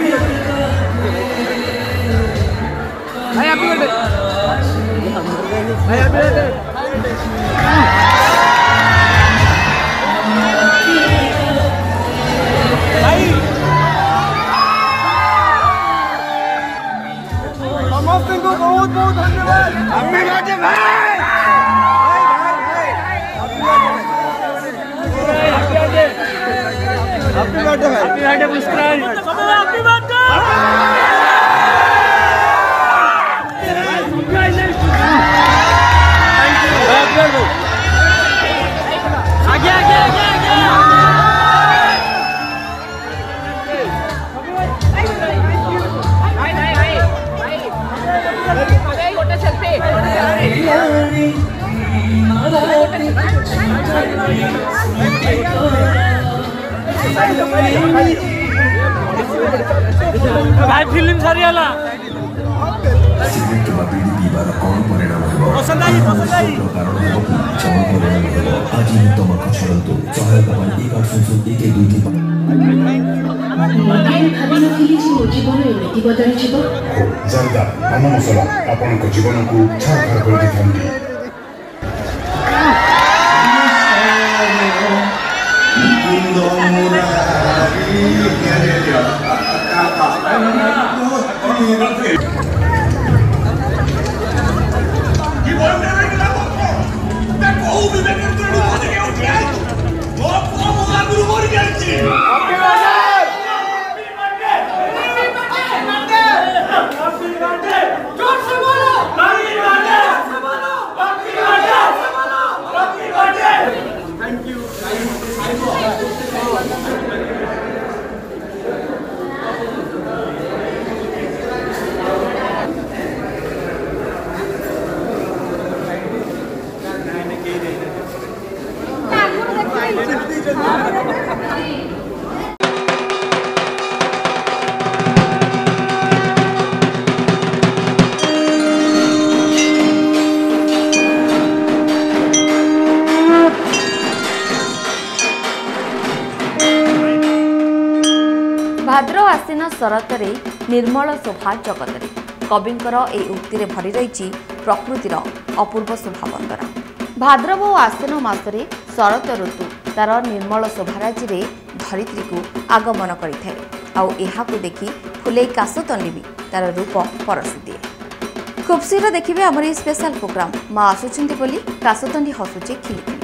समस्त को बहुत बहुत धन्यवाद हैप्पी बर्थडे भाई happy birthday happy birthday Muskan happy birthday आगे आगे आगे चलते भाई फिल्म सारी आला ସିଗରେଟ୍ ବା ବିଡ଼ି ପିଇବାର କ'ଣ ପରିଣାମ ହେବ କାରଣ ହେବ ଚମକ ପରିଣାମ ହେବ ଆଜି ହିଁ ତମାଖୁ ଛାଡ଼ନ୍ତୁ ସହାୟତା ପାଇଁ ଏକ ଆଠ ଶୂନ ଶୂନ ଏକ ଦୁଇଟି ଜାଣିଦା ମାନ ମସଲା ଆପଣଙ୍କ ଜୀବନକୁ ଛାରଖାର କରିଦେଇଥାନ୍ତି Não tem. ଭାଦ୍ର ଆସିନ ଶରତରେ ନିର୍ମଳ ଶୋଭା ଜଗତରେ କବିଙ୍କର ଏହି ଉକ୍ତିରେ ଭରି ରହିଛି ପ୍ରକୃତିର ଅପୂର୍ବ ଶୋଭାବନ୍ଦନା ଭାଦ୍ରବ ଓ ଆସିନ ମାସରେ ଶରତ ଋତୁ ତାର ନିର୍ମଳ ଶୋଭାରାଜିରେ ଧରିତ୍ରୀକୁ ଆଗମନ କରିଥାଏ ଆଉ ଏହାକୁ ଦେଖି ଫୁଲେଇ କାଶତଣ୍ଡି ବି ତାର ରୂପ ପରସି ଦିଏ ଖୁବ୍ ଶୀଘ୍ର ଦେଖିବେ ଆମର ଏହି ସ୍ପେଶାଲ ପ୍ରୋଗ୍ରାମ୍ ମା ଆସୁଛନ୍ତି ବୋଲି କାଶତଣ୍ଡି ହସୁଛି ଖିଲିଖିଲି